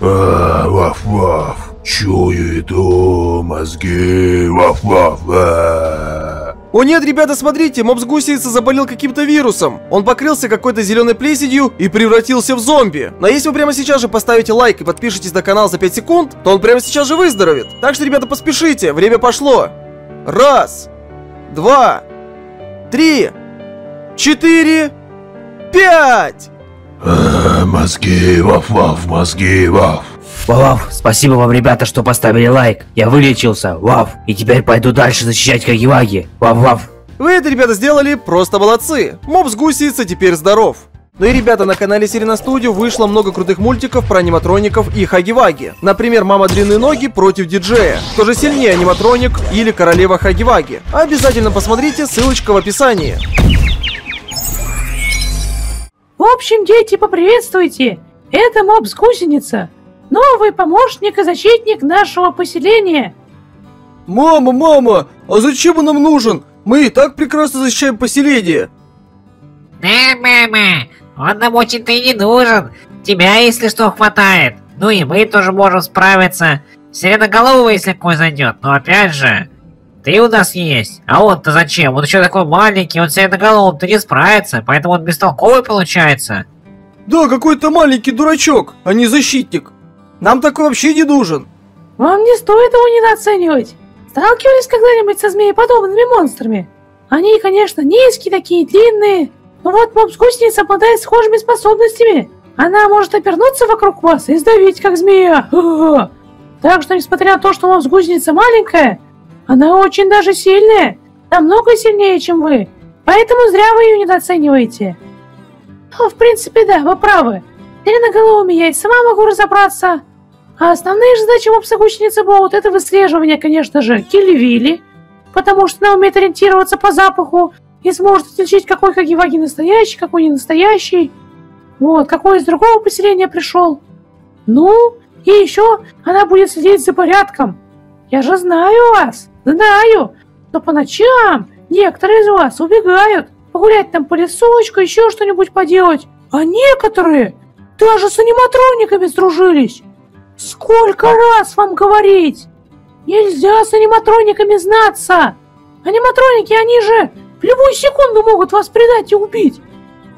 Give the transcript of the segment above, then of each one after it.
А, ваф-ваф. Чую иду, мозги. Ваф-ваф. О нет, ребята, смотрите, мопс гусеница заболел каким-то вирусом. Он покрылся какой-то зеленой плесенью и превратился в зомби. Но если вы прямо сейчас же поставите лайк и подпишитесь на канал за 5 секунд, то он прямо сейчас же выздоровеет. Так что, ребята, поспешите, время пошло. Раз, два, три, четыре, пять. А, мозги. Ваф-ваф. Мозги. Ваф. Вау, спасибо вам, ребята, что поставили лайк. Я вылечился, вау. И теперь пойду дальше защищать Кагиваги. Вау. Вы это, ребята, сделали просто молодцы. Мопс гусеница теперь здоров. Ну и, ребята, на канале Сирена Студио вышло много крутых мультиков про аниматроников и Хаги-Ваги. Например, «Мама длинные ноги» против диджея. Кто же сильнее, аниматроник или королева Хаги-Ваги? Обязательно посмотрите, ссылочка в описании. В общем, дети, поприветствуйте! Это мопс гусеница, новый помощник и защитник нашего поселения. Мама, мама, а зачем он нам нужен? Мы и так прекрасно защищаем поселение. Да, мама, он нам очень-то и не нужен. Тебя, если что, хватает. Ну и мы тоже можем справиться. Сиреноголового, если какой зайдет. Но опять же, ты у нас есть. А он-то зачем? Он еще такой маленький, он сиреноголовым-то не справится, поэтому он бестолковый получается. Да, какой-то маленький дурачок, а не защитник. Нам такой вообще не нужен. Вам не стоит его недооценивать. Сталкивались когда-нибудь со змееподобными монстрами? Они, конечно, низкие такие, длинные, но вот мопс-гусеница обладает схожими способностями. Она может обернуться вокруг вас и сдавить, как змея. Так что, несмотря на то, что мопс-гусеница маленькая, она очень даже сильная, намного сильнее, чем вы. Поэтому зря вы ее недооцениваете. Ну, в принципе, да, вы правы. Зеленоголовыми я и сама могу разобраться. А основные задачи мопса-гусеницы будут это выслеживание, конечно же, Килли-Вилли, потому что она умеет ориентироваться по запаху и сможет отличить, какой Хагиваги настоящий, какой не настоящий. Вот, какой из другого поселения пришел. Ну, и еще она будет следить за порядком. Я же знаю вас, знаю, но по ночам некоторые из вас убегают погулять там по лесочку, еще что-нибудь поделать. А некоторые даже с аниматрониками сдружились. Сколько раз вам говорить? Нельзя с аниматрониками знаться. Аниматроники, они же в любую секунду могут вас предать и убить.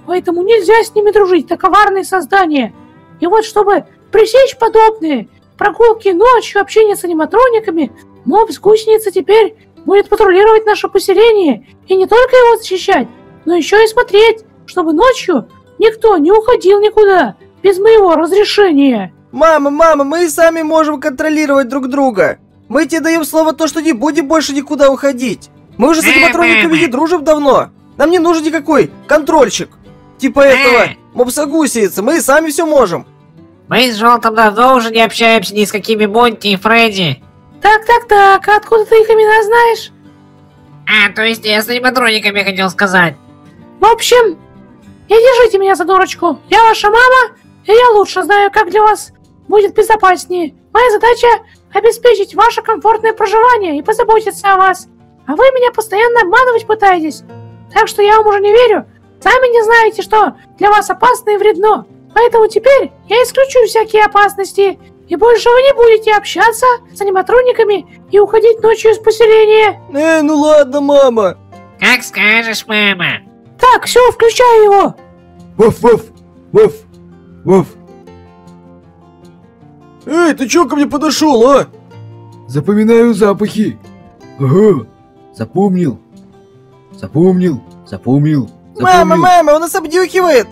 Поэтому нельзя с ними дружить, это коварные создания. И вот чтобы пресечь подобные прогулки ночью, общение с аниматрониками, мопс-гусеница теперь будет патрулировать наше поселение и не только его защищать, но еще и смотреть, чтобы ночью никто не уходил никуда без моего разрешения. Мама, мама, мы и сами можем контролировать друг друга. Мы тебе даем слово то, что не будем больше никуда уходить. Мы уже с аниматрониками не дружим давно. Нам не нужен никакой контрольщик. Типа этого мопса гусеницы. Мы и сами все можем. Мы с Желтым давно уже не общаемся ни с какими Монти и Фредди. Так, так, так, а откуда ты их имена знаешь? А, то есть я с аниматрониками хотел сказать. В общем, не держите меня за дурочку. Я ваша мама, и я лучше знаю, как для вас будет безопаснее. Моя задача – обеспечить ваше комфортное проживание и позаботиться о вас. А вы меня постоянно обманывать пытаетесь. Так что я вам уже не верю. Сами не знаете, что для вас опасно и вредно. Поэтому теперь я исключу всякие опасности. И больше вы не будете общаться с аниматрониками и уходить ночью из поселения. Э, ну ладно, мама. Как скажешь, мама. Так, все, включай его. Ваф-ваф, ваф, ваф. Эй, ты чё ко мне подошел, а? Запоминаю запахи. Ага, запомнил. Запомнил, запомнил. Мама, мама, он нас обнюхивает.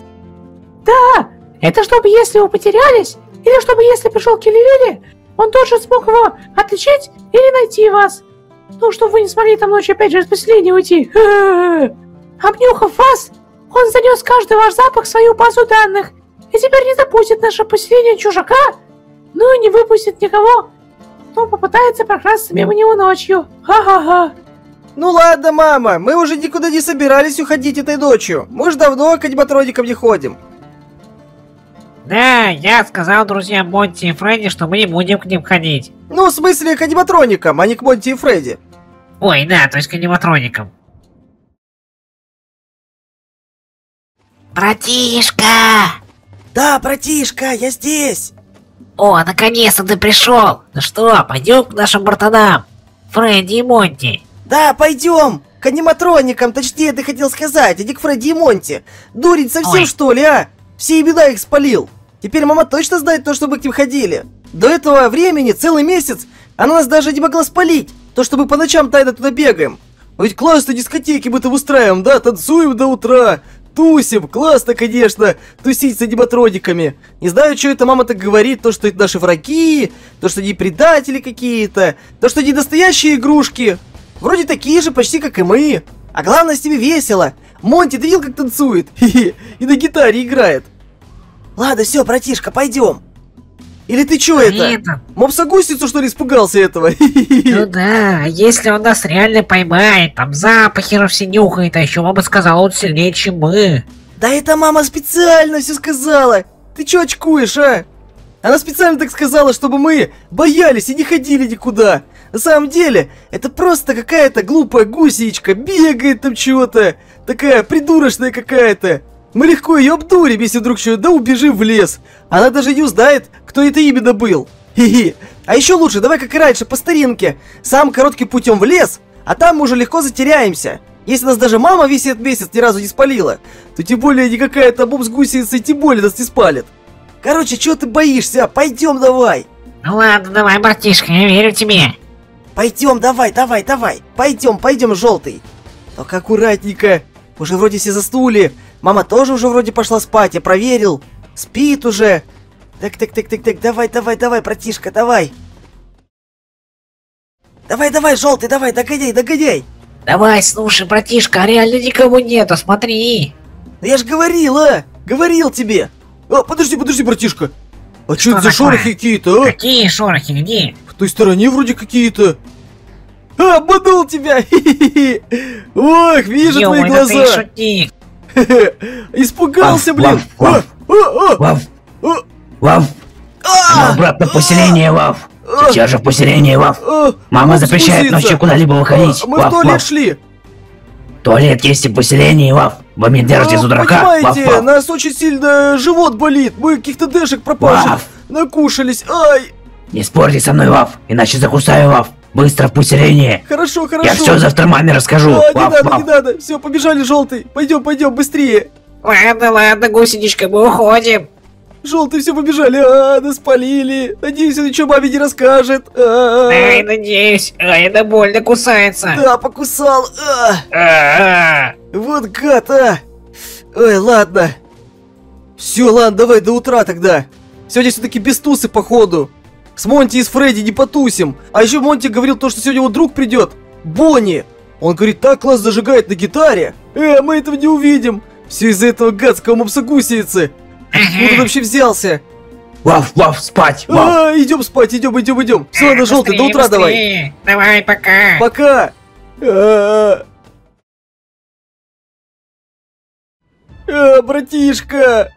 Да, это чтобы если вы потерялись, или чтобы если пришел Келевели, он тоже смог его отличить или найти вас. Ну, чтобы вы не смогли там ночью опять же из поселения уйти. Обнюхав вас, он занес каждый ваш запах в свою базу данных и теперь не допустит наше поселение чужака, ну и не выпустит никого, кто попытается прокрасться мимо него ночью. Ха-ха-ха. Ну ладно, мама, мы уже никуда не собирались уходить этой ночью. Мы же давно к аниматроникам не ходим. Да, я сказал друзьям Монти и Фредди, что мы не будем к ним ходить. Ну, в смысле, к аниматроникам, а не к Монти и Фредди. Ой, да, то есть к аниматроникам. Братишка! Да, братишка, я здесь. О, наконец-то ты пришел! Ну что, пойдем к нашим братанам? Фредди и Монти. Да, пойдем! К аниматроникам, точнее, ты хотел сказать, а не к Фредди и Монти. Дурень совсем Ой. что ли, а? Все имена их спалил. Теперь мама точно знает то, что мы к ним ходили. До этого времени, целый месяц, она нас даже не могла спалить. То, что мы по ночам тайно туда бегаем. Ведь классно дискотеки мы там устраиваем, да? Танцуем до утра. Тусим, классно, конечно, тусить с аниматрониками. Не знаю, что это мама так говорит, то, что это наши враги, то, что они предатели какие-то, то, что они настоящие игрушки. Вроде такие же почти, как и мы. А главное, с ними весело. Монти, ты видел, как танцует? И на гитаре играет. Ладно, все, братишка, пойдем. Или ты чё это? Это, Мопса-гусеницу, что ли, испугался этого? ну да, если он нас реально поймает, там запахи все нюхает, а еще мама сказала, он сильнее, чем мы. Да это мама специально все сказала. Ты чё очкуешь, а? Она специально так сказала, чтобы мы боялись и не ходили никуда. На самом деле, это просто какая-то глупая гусеничка, бегает там чего-то. Такая придурочная какая-то. Мы легко ее обдурим, если вдруг что, да убежим в лес. Она даже не узнает, кто это именно был. Хи-хи. А еще лучше, давай как и раньше, по старинке. Самым коротким путем в лес, а там мы уже легко затеряемся. Если нас даже мама весь этот месяц ни разу не спалила, то тем более никакая там боб с гусеницей тем более нас не спалит. Короче, чего ты боишься? Пойдем давай. Ну ладно, давай, братишка, я верю тебе. Пойдем, давай, давай, давай. Пойдем, пойдем, желтый. Только аккуратненько. Уже вроде все заснули. Мама тоже уже вроде пошла спать, я проверил. Спит уже. Так, так, так, так, так, давай, давай, давай, братишка, давай. Давай, давай, желтый, давай, догоняй, догоняй. Давай, слушай, братишка, а реально никого нету, смотри. Да я ж говорил, а! Говорил тебе! А, подожди, подожди, братишка! А что это за шорохи какие-то, а? Какие шорохи, где? В той стороне вроде какие-то. А, обманул тебя! Ох, вижу твои да ты глаза! шутник. Испугался, блин! А, а, а, Вав, а, Вав, а, ну обратно в поселение, Вав. а, Сейчас же в поселение, Вав. а, Мама запрещает ночью куда-либо выходить. А, Мы в Вав, туалет Вав. шли. Туалет есть и в поселении, Вав. Вы меня держите за дурака. Вав, Понимаете, Вав. нас очень сильно живот болит. Мы каких-то дэшек пропавших Вав. накушались. Ай, Не спорьте со мной, Вав, иначе закусаю, Вав. Быстро в поселение. хорошо, хорошо. Я все завтра маме расскажу. А, не надо, Вав. не надо. Все, побежали, желтый. Пойдем, пойдем, быстрее. Ладно, ладно, гусеничка, мы уходим. Желтый, все побежали. А, нас спалили. Надеюсь, он ничего маме не расскажет. А, Ай, надеюсь. Ай, это больно кусается. Да, покусал. А, А-а-а. вот гад, а. Ой, ладно. Все, ладно, давай до утра тогда. Сегодня все-таки без тусы, походу. С Монти и с Фредди не потусим. А еще Монти говорил то, что сегодня его друг придет. Бонни. Он говорит, так класс зажигает на гитаре. Э, мы этого не увидим. Все из-за этого гадского мопса гусеницы. Откуда он вообще взялся? Вав, Вав, спать, Вав. А, идем спать, идем, идем, идем. Все, ладно, желтый, до утра давай. Давай, пока. Пока. А, А, братишка,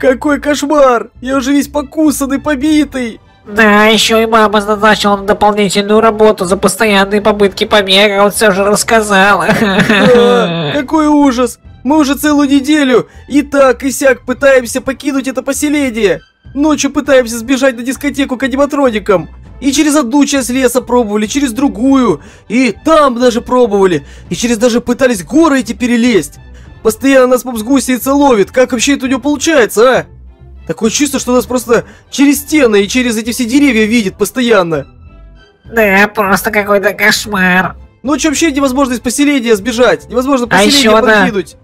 какой кошмар! Я уже весь покусанный, побитый. Да, еще и мама назначила на дополнительную работу за постоянные попытки побега, он все же рассказал. А, какой ужас! Мы уже целую неделю и так и сяк пытаемся покинуть это поселение. Ночью пытаемся сбежать на дискотеку к аниматроникам. И через одну часть леса пробовали, через другую. И там даже пробовали. И через даже пытались горы эти перелезть. Постоянно нас мопс гусеница ловит. Как вообще это у него получается, а? Такое чувство, что нас просто через стены и через эти все деревья видит постоянно. Да, просто какой-то кошмар. Ночью вообще невозможно из поселения сбежать. Невозможно А поселение еще, да. покинуть.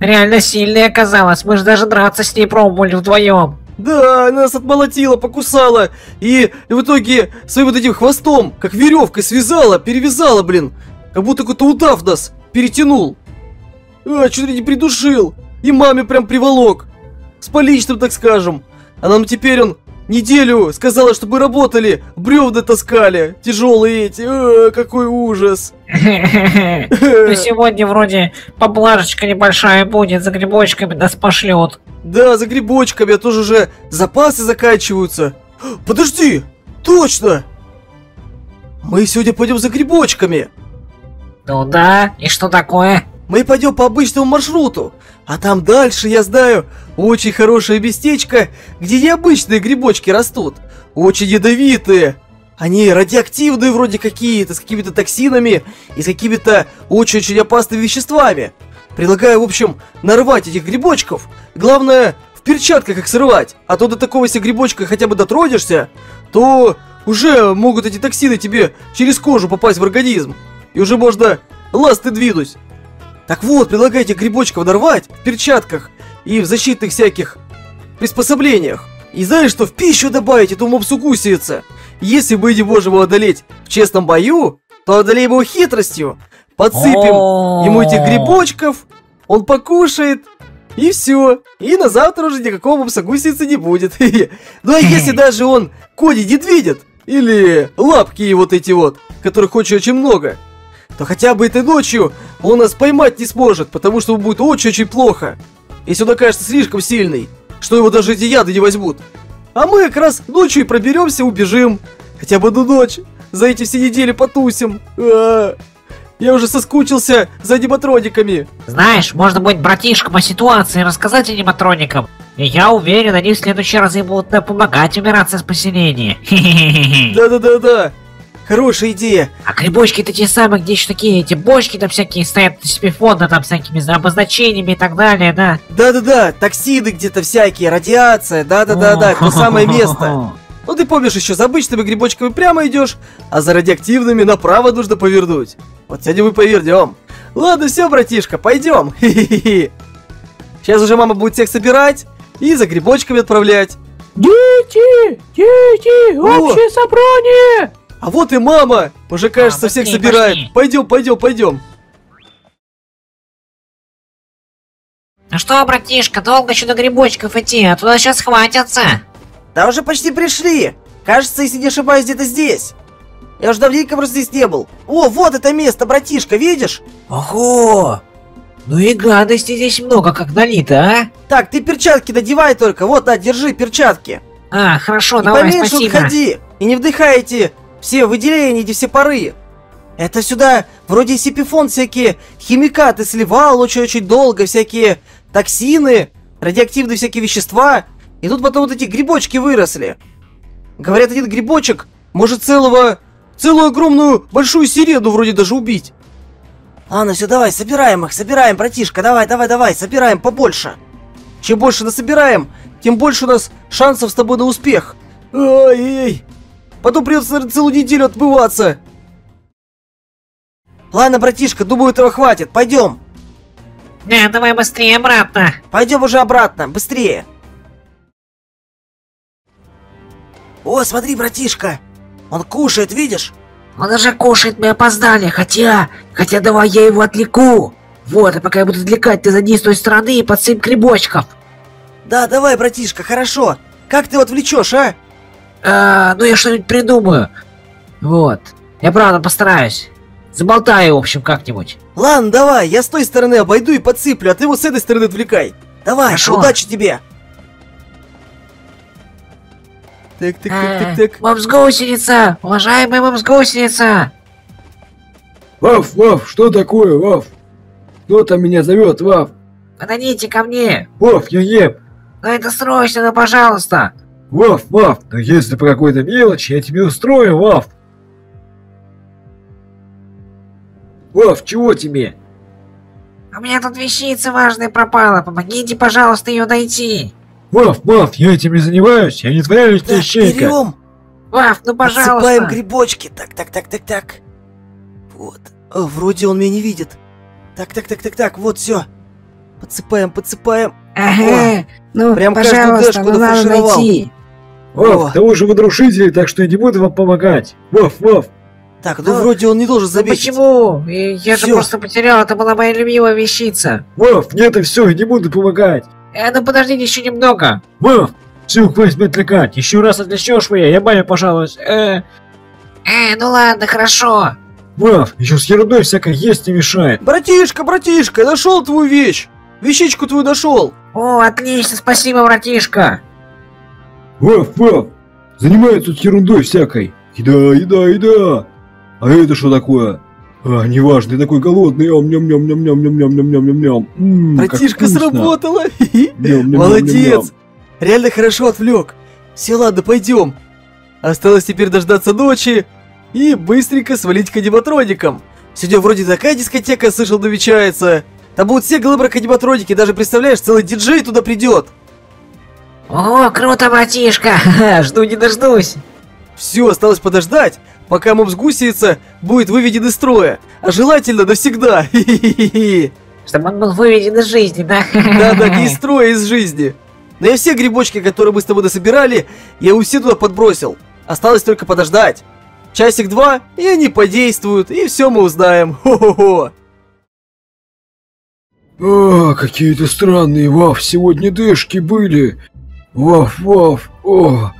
Реально сильная оказалась, мы же даже драться с ней пробовали вдвоем. Да, она нас отмолотила, покусала и в итоге своим вот этим хвостом, как веревкой связала, перевязала, блин. Как будто какой-то удав нас перетянул. А, чуть ли не придушил. И маме прям приволок. С поличным, так скажем. А нам теперь он неделю сказала, чтобы работали, бревна таскали. Тяжелые эти. А, какой ужас. Ну сегодня вроде поблажечка небольшая будет, за грибочками нас пошлет. Да, за грибочками, а тоже уже запасы заканчиваются. Подожди, точно! Мы сегодня пойдем за грибочками. Ну да, и что такое? Мы пойдем по обычному маршруту. А там дальше, я знаю, очень хорошее местечко, где необычные грибочки растут. очень ядовитые. Они радиоактивные вроде какие-то, с какими-то токсинами и с какими-то очень-очень опасными веществами. Предлагаю, в общем, нарвать этих грибочков. Главное, в перчатках их срывать. А то до такого, если грибочка хотя бы дотронешься, то уже могут эти токсины тебе через кожу попасть в организм. И уже можно ласты двинуть. Так вот, предлагайте грибочков нарвать в перчатках и в защитных всяких приспособлениях. И знаешь что, в пищу добавить эту мопсу гусеница. Если мы не можем его одолеть в честном бою, то одолеем его хитростью. Подсыпем ему этих грибочков, он покушает, и все. И на завтра уже никакого мопса гусеницы не будет. Ну а если даже он кони не видит, или лапки вот эти вот, которых очень-очень много, то хотя бы этой ночью он нас поймать не сможет, потому что ему будет очень-очень плохо. Если он окажется слишком сильный, что его даже эти яды не возьмут. А мы как раз ночью и проберемся, убежим. Хотя бы одну ночь. За эти все недели потусим. А -а -а. Я уже соскучился за аниматрониками. Знаешь, можно будет братишка по ситуации рассказать аниматроникам. И я уверен, они в следующий раз им будут помогать убираться с поселения. Да-да-да-да. Хорошая идея. А грибочки это те самые, где еще такие эти бочки там всякие стоят с фонда там всякими обозначениями и так далее, да? Да-да-да, токсины где-то всякие, радиация, да-да-да-да, то самое место. Ну ты помнишь еще, за обычными грибочками прямо идешь, а за радиоактивными направо нужно повернуть. Вот сегодня мы повернем. Ладно, все, братишка, пойдем. Сейчас уже мама будет всех собирать и за грибочками отправлять. Дети! Дети! Общее собрание! А вот и мама! Уже, кажется, А, всех пошли, собирает. пошли. Пойдем, пойдем, пойдем. Ну что, братишка, долго еще до грибочков идти, а туда сейчас хватятся. Да уже почти пришли. Кажется, если не ошибаюсь, где-то здесь. Я уже давненько просто здесь не был. О, вот это место, братишка, видишь? Ого! Ну и гадости здесь много, как налито, а? Так, ты перчатки надевай только. Вот, на, держи перчатки. А, хорошо, И давай, поменьше спасибо. уходи. И не вдыхайте все выделения, эти все пары. Это сюда вроде сипифон всякие химикаты сливал очень-очень долго, всякие токсины, радиоактивные всякие вещества. И тут потом вот эти грибочки выросли. Говорят, один грибочек может целого, целую огромную большую сирену вроде даже убить. Ладно, все, давай, собираем их, собираем, братишка, давай, давай, давай, собираем побольше. Чем больше насобираем, тем больше у нас шансов с тобой на успех. Ой-ой. Потом придется наверное, целую неделю отбываться. Ладно, братишка, думаю, этого хватит. Пойдем. Не, давай быстрее обратно. Пойдем уже обратно, быстрее. О, смотри, братишка. Он кушает, видишь? Он уже кушает, мы опоздали, хотя... Хотя давай я его отвлеку. Вот, а пока я буду отвлекать, ты зайди с той стороны и подсыпь грибочков. Да, давай, братишка, хорошо. Как ты его отвлечешь, а? А, ну я что-нибудь придумаю. Вот. Я правда постараюсь. Заболтаю, в общем, как-нибудь. Ладно, давай, я с той стороны обойду и подсыплю, а ты его с этой стороны отвлекай. Давай, Хорошо. удачи тебе. Так, так, так, так, так. Мопс-гусеница! Уважаемый мопс-гусеница! Ваф, Ваф, что такое, Ваф? Кто там меня зовет, Ваф? Подойдите ко мне! Ваф, я ем. Ну это срочно, ну пожалуйста! Ваф, Ваф, но если по какой-то мелочи, я тебе устрою, Ваф. Ваф, чего тебе? У меня тут вещица важная пропала, помогите, пожалуйста, ее найти! Ваф, Ваф, я этим не занимаюсь, я не твоя личная Так, ищейка. берем, Ваф, ну подсыпаем пожалуйста! грибочки. Так, так, так, так, так. Вот. О, вроде он меня не видит. Так, так, так, так, так, вот все. Подсыпаем, подсыпаем. Ага, ну, Прям каждую пожалуйста, дэшку ну надо найти. Ваф, О. того же вы дружители, так что я не буду вам помогать. Ваф, Ваф. Так, ну Ну, вроде он не должен Ну заметить. почему? Я же Всё. просто потерял, это была моя любимая вещица. Ваф, нет, и все, я не буду помогать. Э, ну подождите еще немного. Ваф, все, хватит отвлекать. Еще раз отвлечешь меня, я маме пожалуюсь. Э, Э, ну ладно, хорошо. Ваф, еще с ерундой всякой есть не мешает. Братишка, братишка, я нашел твою вещь. Вещичку твою нашел. О, отлично, спасибо, братишка. Ваф, Ваф, занимается тут ерундой всякой. Еда, еда, еда. А это что такое? А, неважно, я такой голодный. Ом, ням, ням, ням, ням, ням, ням, ням, ням, ням, ням. Братишка ням, Молодец. Реально хорошо отвлек. Все, ладно, пойдем. Осталось теперь дождаться ночи и быстренько свалить к аниматроникам. Сегодня вроде такая дискотека, слышал, намечается. Там будут все голыбрак-аниматроники, даже представляешь, целый диджей туда придет. О, круто, братишка! Жду не дождусь. Все, осталось подождать, пока мопс гусеница будет выведен из строя. А желательно навсегда. Чтобы он был выведен из жизни, да? Да-да, не из строя, из жизни. Но я все грибочки, которые мы с тобой насобирали, я у все туда подбросил. Осталось только подождать. Часик-два, и они подействуют, и все мы узнаем. Хо-хо-хо. А, какие-то странные, Вав, сегодня дэшки были. Вав, Вав, о,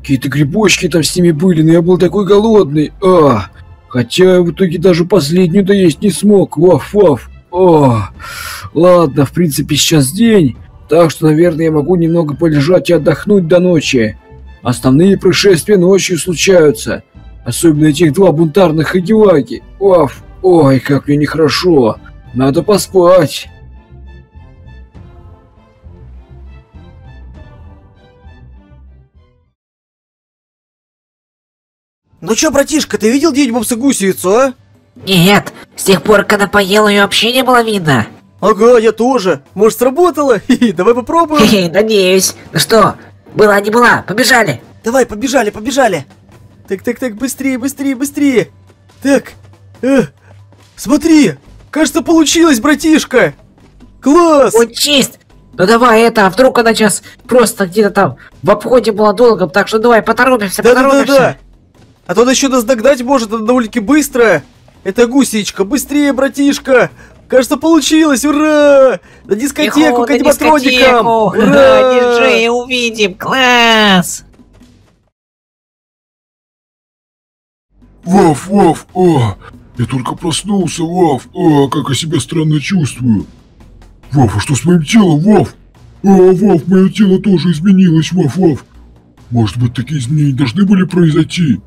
какие-то грибочки там с ними были, но я был такой голодный, а. Хотя в итоге даже последнюю доесть не смог, Вав, Вав, о. Ладно, в принципе сейчас день, так что, наверное, я могу немного полежать и отдохнуть до ночи. Основные происшествия ночью случаются. Особенно этих два бунтарных хагиваги. Вав, ой, как мне нехорошо. Надо поспать. Ну чё, братишка, ты видел где-нибудь мопса-гусеницу, а? Нет, с тех пор, когда поел, ее вообще не было видно. Ага, я тоже. Может, сработало? Давай попробуем. Хе-хе, надеюсь. Ну что, была не была, побежали. Давай, побежали, побежали. Так, так, так, быстрее, быстрее, быстрее. Так, э, смотри, кажется, получилось, братишка. Класс. Он чист. Ну давай это, а вдруг она сейчас просто где-то там в обходе была долго, так что давай поторопимся, поторопимся. Да-да-да. А то она еще нас догнать может, она довольно-таки быстро. Это гусечка, быстрее, братишка. Кажется, получилось, ура! На дискотеку, Бегу к аниматроникам! Ура! Диджея увидим, класс! Ваф, Ваф, а, я только проснулся, Ваф, а, как я себя странно чувствую. Ваф, а что с моим телом, Ваф? А, Ваф, мое тело тоже изменилось, Ваф, Ваф. Может быть, такие изменения должны были произойти?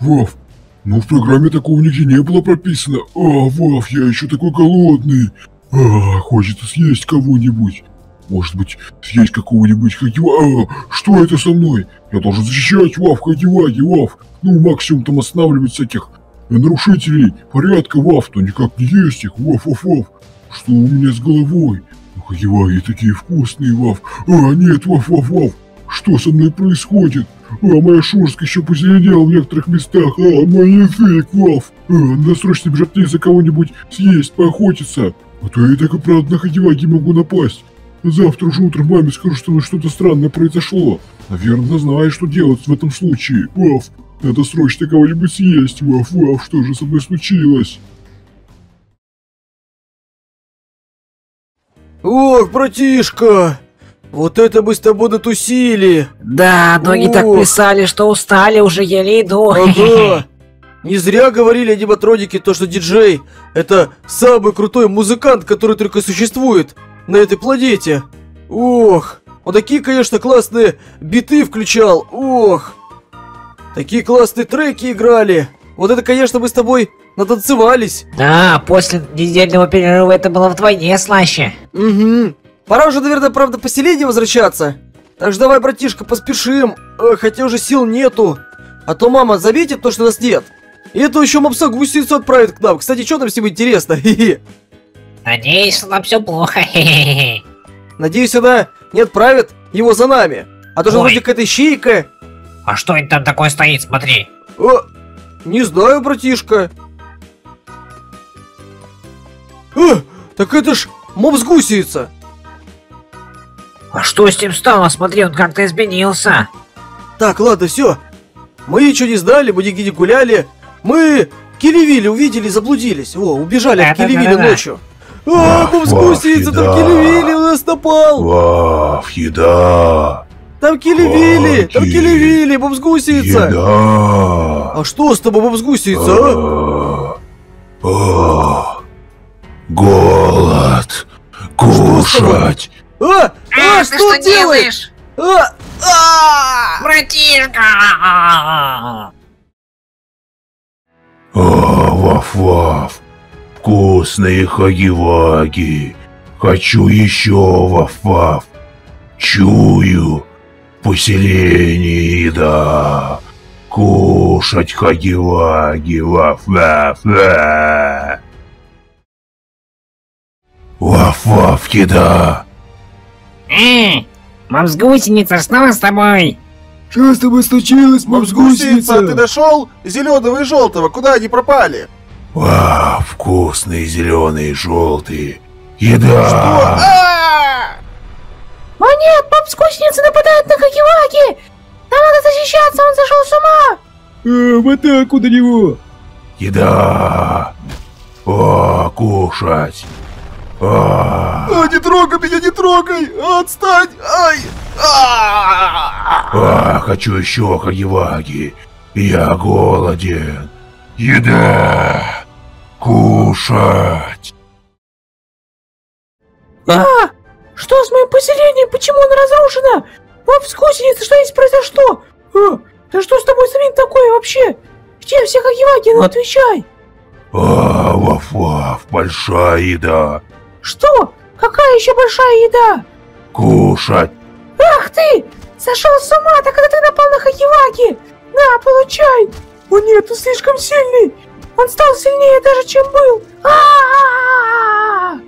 Ваф, ну в программе такого нигде не было прописано. А, Ваф, я еще такой голодный. А, хочется съесть кого-нибудь. Может быть, съесть какого-нибудь Хагива... А, что это со мной? Я должен защищать Ваф, Хагиваги, Ваф. Ну, максимум там останавливать всяких нарушителей порядка, Ваф, но никак не есть их, Ваф, Ваф, Ваф. Что у меня с головой? Ну, Хагиваги такие вкусные, Ваф. А, нет, Ваф, Ваф, Ваф. Что со мной происходит? А, моя шурска еще позеленела в некоторых местах. А, язык, Ваф. А, надо срочно бежать за кого-нибудь съесть, поохотиться. А то я так и правда на Хагиваги могу напасть. Завтра уже утром маме скажу, что что-то странное произошло. Наверное, знает, что делать в этом случае. Ваф, надо срочно кого-нибудь съесть. Ваф, Ваф, что же со мной случилось? Ох, братишка! Вот это мы с тобой натусили! Да, ноги так Ох. плясали, что устали, уже еле иду. Ага! Не зря говорили аниматроники то, что диджей — это самый крутой музыкант, который только существует на этой планете. Ох, он такие, конечно, классные биты включал. Ох, такие классные треки играли. Вот это, конечно, мы с тобой натанцевались. Да, после недельного перерыва это было вдвойне слаще. Угу. Пора уже, наверное, правда, поселение возвращаться. Так что давай, братишка, поспешим. Хотя уже сил нету. А то мама заметит то, что нас нет. И это еще мопса гусеницу отправит к нам. Кстати, что там ним интересно? Надеюсь, там все плохо. Надеюсь, она не отправит его за нами. А то же Ой. вроде какая-то ищейка. А что это там такое стоит, смотри. О, не знаю, братишка. Э, так это ж мопс гусеница. А что с ним стало? Смотри, он как-то изменился. Так, ладно, все. Мы ничего не знали, мы нигде не гуляли. Мы Келевили увидели и заблудились. О, убежали от Да-да-да-да-да. Келевили ночью. А, гусеница, там еда. Келевили у нас напал. Ваф, еда. Там Келевили, там. Келевили, мопс гусеница. Еда. А что с тобой, мопс гусеница, а? А, а, Голод. Кушать. А, а, что он делает? А, а! Братишка! А, Ваф-ваф. Вкусные хаги-ваги. Хочу еще, Ваф-ваф. Чую. Поселение еда. Кушать хаги-ваги, ваф-ваф-ва. Ваф-ваф, еда. Эй, мопс-гусеница, что с тобой? Что с тобой случилось, Мопс-гусеница, ты дошел? Зеленого и желтого, куда они пропали? Вау, вкусные зеленые, желтые. Еда. А! О нет, мопс-гусеницы нападают на Хакиваки! Нам надо защищаться, он зашел с ума! А, в атаку на него! Еда. О, кушать. А, А, не трогай меня, не трогай! Отстань! Ай! А! а, хочу еще хаги-ваги. Я голоден. Еда. Кушать. Что с моим поселением? Почему оно разрушено? Мопс-гусеница, что здесь произошло? А, да что с тобой самим такое вообще? Где все Хакиваки? Ну отвечай! А, ваф-ваф, большая еда. Что? Какая еще большая еда? Кушать. Ах ты! Сошел с ума, так это ты напал на Хакиваки! На, получай! О нет, он слишком сильный! Он стал сильнее даже, чем был! А-а-а!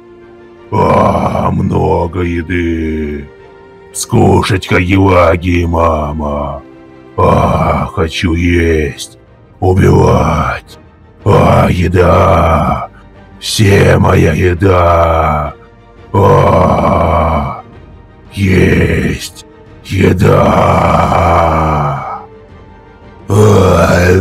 А, много еды. Скушать хаги-ваги, мама. А, хочу есть. Убивать. А, еда. Все моя еда. А, есть. Еда. Ай,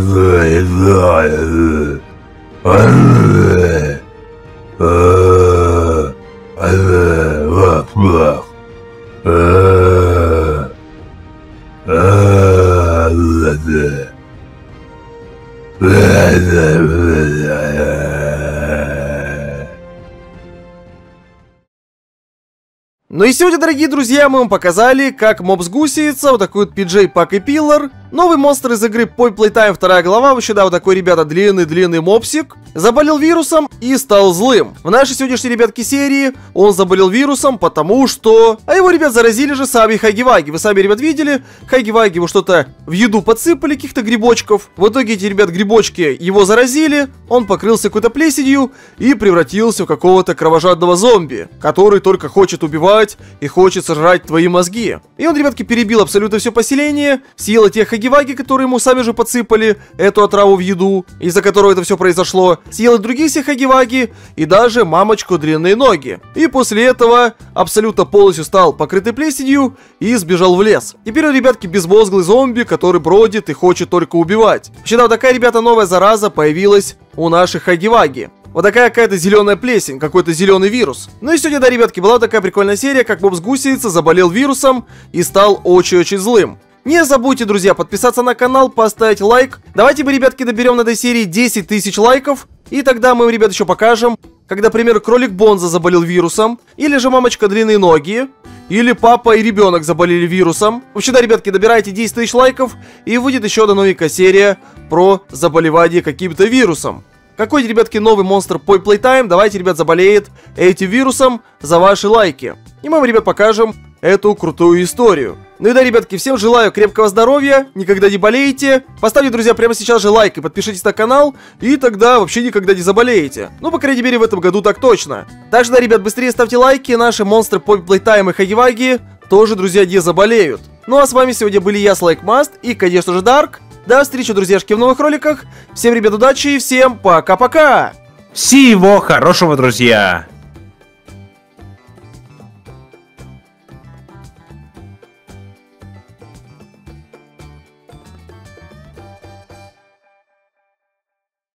Ну и сегодня, дорогие друзья, мы вам показали, как мобс гусеница, вот такой вот PJ Пак и Пиллар, новый монстр из игры Poi Playtime, вторая глава, вообще, да, вот такой, ребята, длинный-длинный мопсик, заболел вирусом и стал злым. В нашей сегодняшней, ребятки, серии он заболел вирусом, потому что... А его, ребят, заразили же сами Хайгиваги. Вы сами, ребят, видели? Хайгиваги его что-то в еду подсыпали, каких-то грибочков. В итоге эти, ребят, грибочки его заразили, он покрылся какой-то плесенью и превратился в какого-то кровожадного зомби, который только хочет убивать и хочет сожрать твои мозги. И он, ребятки, перебил абсолютно все поселение, съел тех Хагиваги, которые ему сами же подсыпали эту отраву в еду, из-за которого это все произошло, съел и других всех Хагиваги, и даже мамочку длинные ноги. И после этого абсолютно полностью стал покрытый плесенью и сбежал в лес. Теперь он, ребятки, безмозглый зомби, который бродит и хочет только убивать. Вообще, да, такая, ребята, новая зараза появилась у наших Хагиваги. Вот такая какая-то зеленая плесень, какой-то зеленый вирус. Ну и сегодня, да, ребятки, была такая прикольная серия, как Бобс Гусеница заболел вирусом и стал очень-очень злым. Не забудьте, друзья, подписаться на канал, поставить лайк. Давайте мы, ребятки, доберем на этой серии 10 тысяч лайков. И тогда мы, ребят, еще покажем, когда, например, кролик Бонза заболел вирусом, или же мамочка длинные ноги, или папа и ребенок заболели вирусом. Вообще, да, ребятки, добирайте 10 тысяч лайков, и выйдет еще одна новенькая серия про заболевание каким-то вирусом. Какой, ребятки, новый монстр Poi Playtime, давайте, ребят, заболеет этим вирусом за ваши лайки. И мы вам, ребят, покажем эту крутую историю. Ну и да, ребятки, всем желаю крепкого здоровья, никогда не болейте. Поставьте, друзья, прямо сейчас же лайк и подпишитесь на канал, и тогда вообще никогда не заболеете. Ну, по крайней мере, в этом году так точно. Также, да, ребят, быстрее ставьте лайки, наши монстры Poi Playtime и Хагиваги тоже, друзья, не заболеют. Ну а с вами сегодня были я, Слайкмаст, и, конечно же, Дарк. До встречи, друзьяшки, в новых роликах. Всем, ребят, удачи и всем пока-пока! Всего хорошего, друзья!